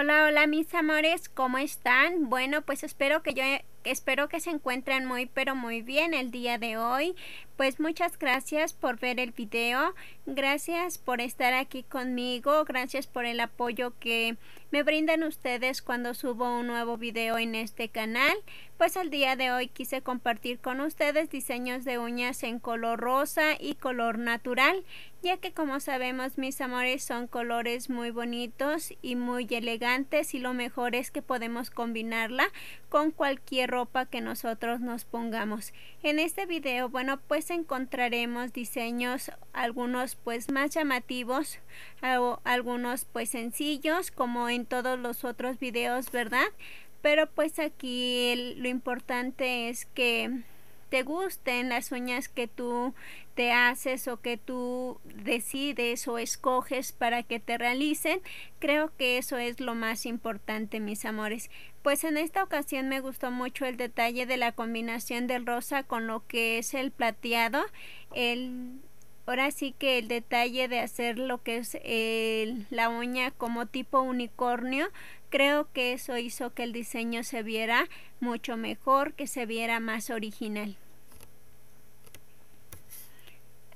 Hola, hola mis amores, ¿cómo están? Bueno, pues espero que yo espero que se encuentren muy pero muy bien el día de hoy. Pues muchas gracias por ver el video, gracias por estar aquí conmigo, gracias por el apoyo que me brindan ustedes cuando subo un nuevo video en este canal. Pues el día de hoy quise compartir con ustedes diseños de uñas en color rosa y color natural, ya que como sabemos mis amores son colores muy bonitos y muy elegantes y lo mejor es que podemos combinarla con cualquier ropa que nosotros nos pongamos. En este video, bueno, pues encontraremos diseños, algunos pues más llamativos, o algunos pues sencillos, como en todos los otros videos, ¿verdad? Pero pues aquí lo importante es que te gusten las uñas que tú te haces o que tú decides o escoges para que te realicen, creo que eso es lo más importante, mis amores. Pues en esta ocasión me gustó mucho el detalle de la combinación del rosa con lo que es el plateado. El, ahora sí que el detalle de hacer lo que es la uña como tipo unicornio creo que eso hizo que el diseño se viera mucho mejor que se viera más original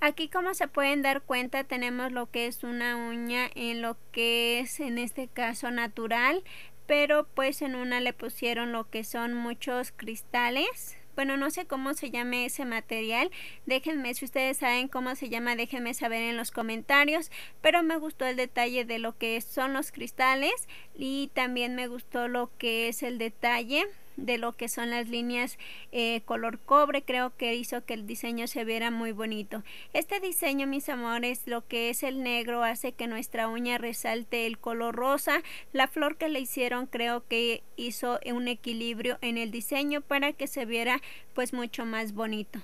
Aquí como se pueden dar cuenta tenemos lo que es una uña en lo que es en este caso natural, pero pues en una le pusieron lo que son muchos cristales. Bueno, no sé cómo se llame ese material. Déjenme, si ustedes saben cómo se llama, déjenme saber en los comentarios. Pero me gustó el detalle de lo que son los cristales y también me gustó lo que es el detalle de lo que son las líneas eh, color cobre creo que hizo que el diseño se viera muy bonito. Este diseño mis amores lo que es el negro hace que nuestra uña resalte el color rosa. La flor que le hicieron creo que hizo un equilibrio en el diseño para que se viera pues mucho más bonito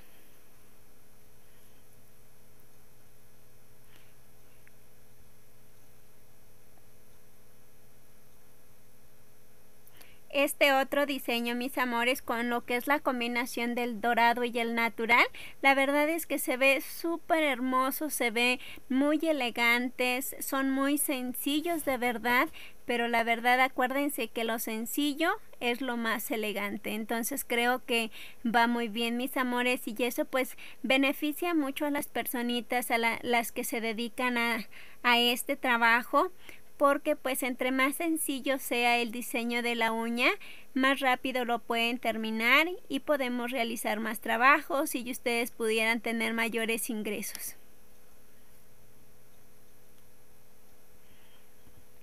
este otro diseño, mis amores, con lo que es la combinación del dorado y el natural. La verdad es que se ve súper hermoso, se ve muy elegantes, son muy sencillos de verdad, pero la verdad acuérdense que lo sencillo es lo más elegante. Entonces creo que va muy bien, mis amores, y eso pues beneficia mucho a las personitas, a las que se dedican a, a este trabajo porque pues entre más sencillo sea el diseño de la uña, más rápido lo pueden terminar y podemos realizar más trabajos y ustedes pudieran tener mayores ingresos.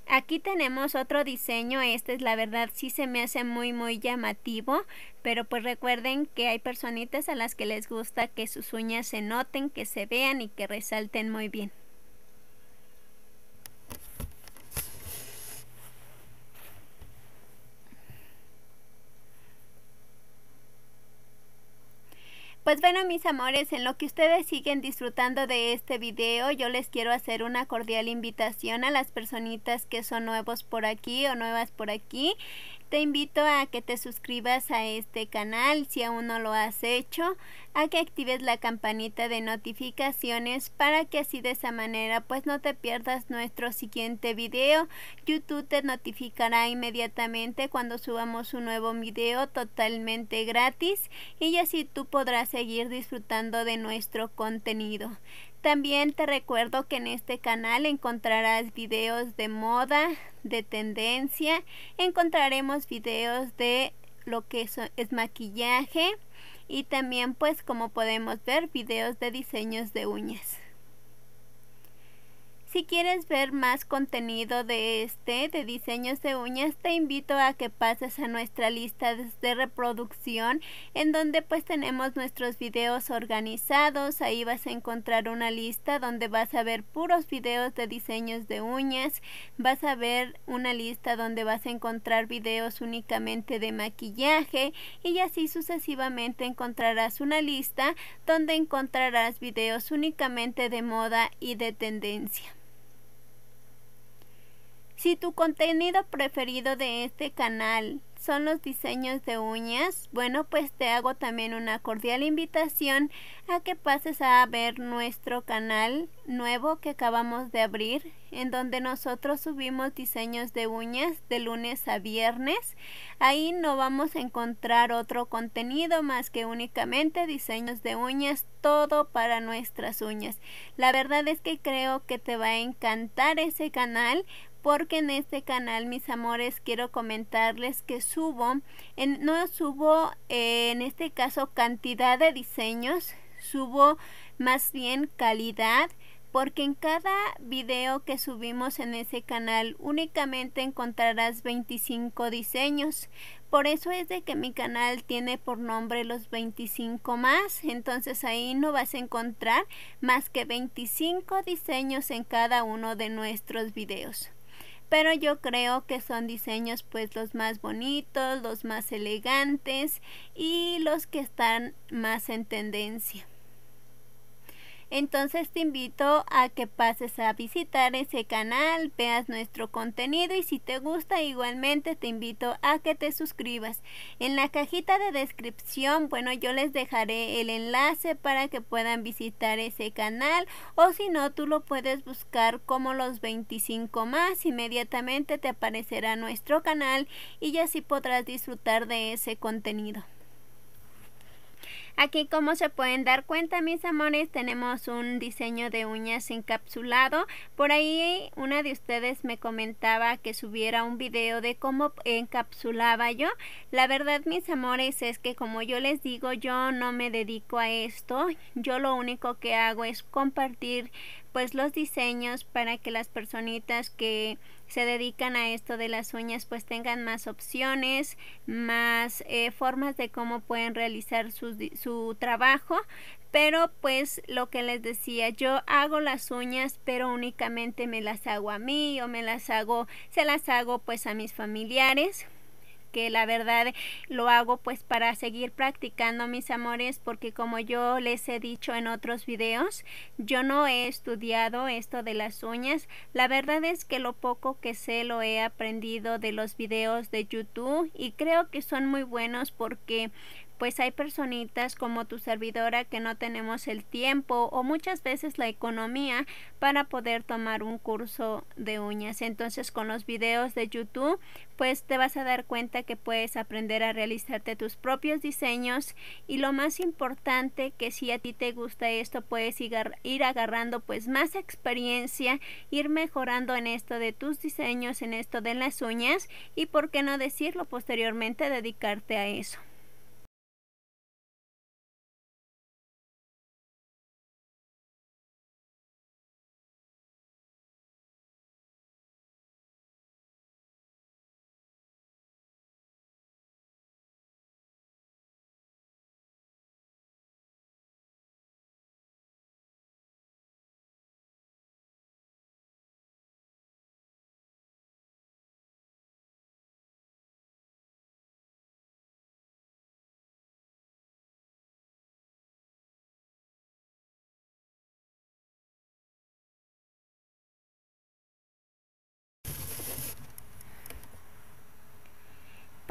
Aquí tenemos otro diseño, este es la verdad sí se me hace muy muy llamativo, pero pues recuerden que hay personitas a las que les gusta que sus uñas se noten, que se vean y que resalten muy bien. Pues bueno mis amores, en lo que ustedes siguen disfrutando de este video, yo les quiero hacer una cordial invitación a las personitas que son nuevos por aquí o nuevas por aquí te invito a que te suscribas a este canal si aún no lo has hecho, a que actives la campanita de notificaciones para que así de esa manera pues no te pierdas nuestro siguiente video. YouTube te notificará inmediatamente cuando subamos un nuevo video totalmente gratis y así tú podrás seguir disfrutando de nuestro contenido. También te recuerdo que en este canal encontrarás videos de moda, de tendencia, encontraremos videos de lo que es, maquillaje y también pues como podemos ver videos de diseños de uñas. Si quieres ver más contenido de este, de diseños de uñas, te invito a que pases a nuestra lista de reproducción en donde pues tenemos nuestros videos organizados. Ahí vas a encontrar una lista donde vas a ver puros videos de diseños de uñas. Vas a ver una lista donde vas a encontrar videos únicamente de maquillaje y así sucesivamente encontrarás una lista donde encontrarás videos únicamente de moda y de tendencia. Si tu contenido preferido de este canal son los diseños de uñas, bueno pues te hago también una cordial invitación a que pases a ver nuestro canal nuevo que acabamos de abrir en donde nosotros subimos diseños de uñas de lunes a viernes. Ahí no vamos a encontrar otro contenido más que únicamente diseños de uñas, todo para nuestras uñas. La verdad es que creo que te va a encantar ese canal porque en este canal mis amores quiero comentarles que subo no subo eh, en este caso cantidad de diseños subo más bien calidad porque en cada video que subimos en ese canal únicamente encontrarás 25 diseños. Por eso es de que mi canal tiene por nombre los 25 más, entonces ahí no vas a encontrar más que 25 diseños en cada uno de nuestros videos pero yo creo que son diseños pues los más bonitos, los más elegantes y los que están más en tendencia. Entonces te invito a que pases a visitar ese canal, veas nuestro contenido y si te gusta igualmente te invito a que te suscribas. En la cajita de descripción, bueno, yo les dejaré el enlace para que puedan visitar ese canal o si no, tú lo puedes buscar como los 25 más. Inmediatamente te aparecerá nuestro canal y así podrás disfrutar de ese contenido. Aquí como se pueden dar cuenta mis amores tenemos un diseño de uñas encapsulado. Por ahí una de ustedes me comentaba que subiera un video de cómo encapsulaba yo. La verdad mis amores es que como yo les digo yo no me dedico a esto. Yo lo único que hago es compartir pues los diseños para que las personitas que se dedican a esto de las uñas pues tengan más opciones, más eh, formas de cómo pueden realizar su, su trabajo. Pero pues lo que les decía, yo hago las uñas pero únicamente me las hago a mí o me las hago, se las hago pues a mis familiares que la verdad lo hago pues para seguir practicando mis amores porque como yo les he dicho en otros videos yo no he estudiado esto de las uñas. La verdad es que lo poco que sé lo he aprendido de los videos de youtube y creo que son muy buenos porque pues hay personitas como tu servidora que no tenemos el tiempo o muchas veces la economía para poder tomar un curso de uñas. Entonces con los videos de YouTube pues te vas a dar cuenta que puedes aprender a realizarte tus propios diseños y lo más importante que si a ti te gusta esto puedes ir, agarrando pues más experiencia, ir mejorando en esto de tus diseños, en esto de las uñas y por qué no decirlo posteriormente dedicarte a eso.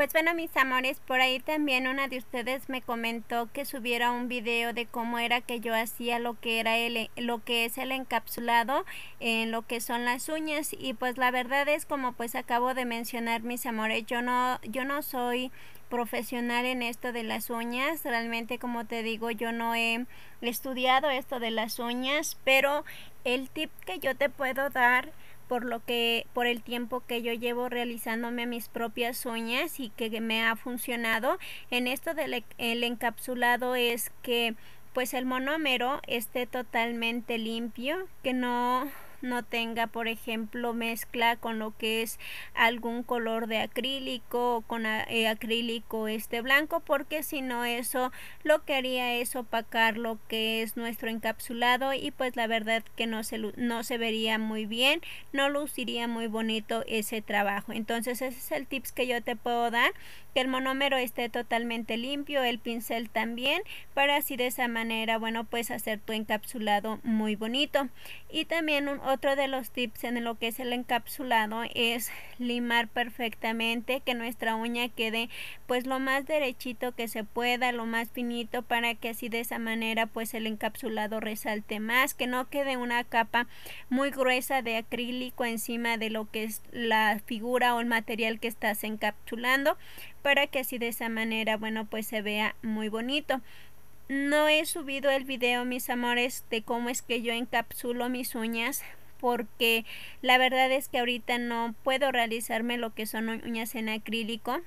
Pues bueno, mis amores, por ahí también una de ustedes me comentó que subiera un video de cómo era que yo hacía lo que era el lo que es el encapsulado en lo que son las uñas. Y pues la verdad es como pues acabo de mencionar, mis amores, yo no yo no soy profesional en esto de las uñas, realmente como te digo, yo no he estudiado esto de las uñas, pero el tip que yo te puedo dar por lo que por el tiempo que yo llevo realizándome mis propias uñas y que me ha funcionado. En esto del el encapsulado es que pues el monómero esté totalmente limpio que no no tenga, por ejemplo, mezcla con lo que es algún color de acrílico o con eh, acrílico este blanco, porque si no eso lo que haría es opacar lo que es nuestro encapsulado y pues la verdad que no se, no se vería muy bien, no luciría muy bonito ese trabajo. Entonces ese es el tips que yo te puedo dar que el monómero esté totalmente limpio, el pincel también, para así de esa manera, bueno, pues hacer tu encapsulado muy bonito. Y también otro de los tips en lo que es el encapsulado es limar perfectamente, que nuestra uña quede pues lo más derechito que se pueda, lo más finito, para que así de esa manera pues el encapsulado resalte más, que no quede una capa muy gruesa de acrílico encima de lo que es la figura o el material que estás encapsulando para que así de esa manera, bueno, pues se vea muy bonito. No he subido el video, mis amores, de cómo es que yo encapsulo mis uñas porque la verdad es que ahorita no puedo realizarme lo que son uñas en acrílico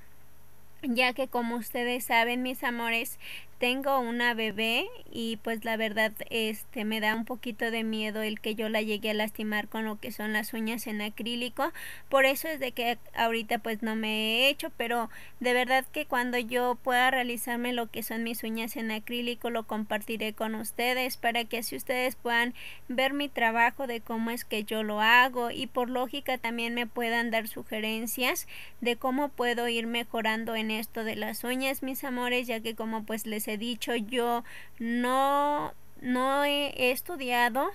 ya que como ustedes saben mis amores tengo una bebé y pues la verdad este me da un poquito de miedo el que yo la llegue a lastimar con lo que son las uñas en acrílico. Por eso es de que ahorita pues no me he hecho pero de verdad que cuando yo pueda realizarme lo que son mis uñas en acrílico lo compartiré con ustedes para que así ustedes puedan ver mi trabajo de cómo es que yo lo hago y por lógica también me puedan dar sugerencias de cómo puedo ir mejorando en esto de las uñas mis amores ya que como pues he dicho, yo no, no he, estudiado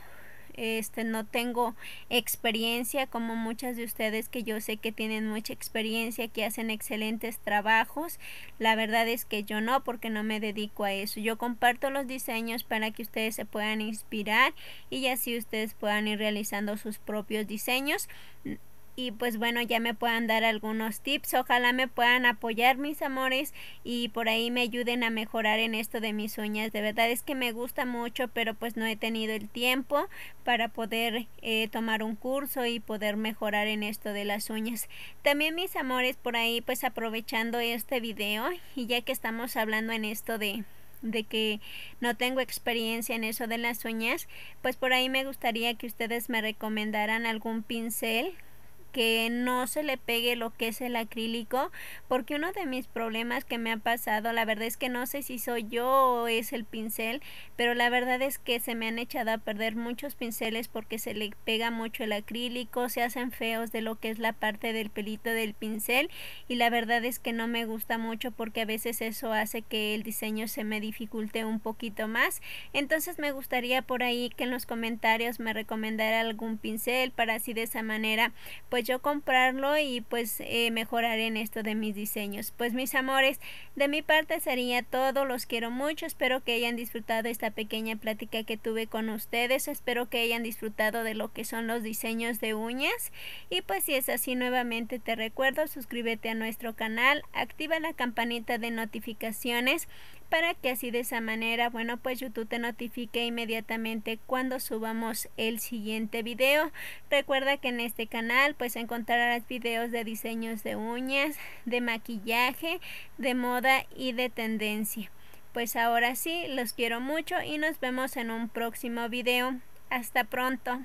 este no tengo experiencia como muchas de ustedes que yo sé que tienen mucha experiencia que hacen excelentes trabajos la verdad es que yo no porque no me dedico a eso. Yo comparto los diseños para que ustedes se puedan inspirar y así ustedes puedan ir realizando sus propios diseños y pues bueno ya me puedan dar algunos tips. Ojalá me puedan apoyar mis amores y por ahí me ayuden a mejorar en esto de mis uñas. De verdad es que me gusta mucho pero pues no he tenido el tiempo para poder eh, tomar un curso y poder mejorar en esto de las uñas. También mis amores por ahí pues aprovechando este video y ya que estamos hablando en esto de de que no tengo experiencia en eso de las uñas, pues por ahí me gustaría que ustedes me recomendaran algún pincel que no se le pegue lo que es el acrílico porque uno de mis problemas que me ha pasado la verdad es que no sé si soy yo o es el pincel pero la verdad es que se me han echado a perder muchos pinceles porque se le pega mucho el acrílico se hacen feos de lo que es la parte del pelito del pincel y la verdad es que no me gusta mucho porque a veces eso hace que el diseño se me dificulte un poquito más. Entonces me gustaría por ahí que en los comentarios me recomendara algún pincel para así de esa manera pues pues yo comprarlo y pues eh, mejorar en esto de mis diseños. Pues mis amores, de mi parte sería todo, los quiero mucho, espero que hayan disfrutado esta pequeña plática que tuve con ustedes, espero que hayan disfrutado de lo que son los diseños de uñas. Y pues si es así nuevamente te recuerdo suscríbete a nuestro canal, activa la campanita de notificaciones para que así de esa manera, bueno, pues YouTube te notifique inmediatamente cuando subamos el siguiente video. Recuerda que en este canal pues encontrarás videos de diseños de uñas, de maquillaje, de moda y de tendencia. Pues ahora sí, los quiero mucho y nos vemos en un próximo video. Hasta pronto.